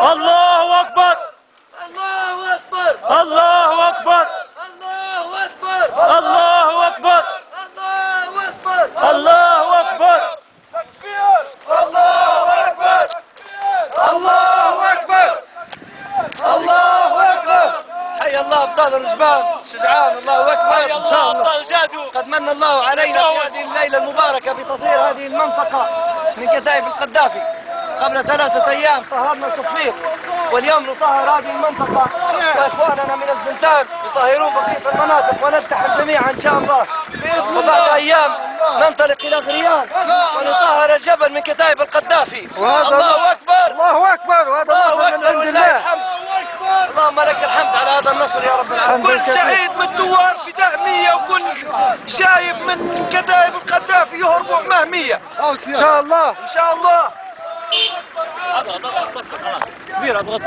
الله أكبر الله أكبر الله أكبر الله أكبر الله أكبر الله أكبر الله أكبر الله أكبر الله أكبر الله أكبر حي الله أبطال الرجبان شجعان الله أكبر إن شاء الله قد من الله علينا في هذه الليلة المباركة بتصوير هذه المنطقة من كتائب القذافي قبل ثلاثة أيام طهرنا صفيق واليوم نطهر هذه المنطقة. وإخواننا من الزنتان يطهرون بقية المناطق ونفتح جميعا إن شاء الله. وبعد أيام ننطلق إلى غريان ونطهر الجبل من كتائب القذافي. وهذا الله أكبر! الله أكبر! وهذا الله أكبر! ولله الله الحمد! اللهم لك الحمد على هذا النصر يا رب العالمين. كل. شهيد من الثوار فدائية وكل شايب من كتائب القذافي يهربوا مهمية. إن شاء الله. إن شاء الله. كبيرة أضغط.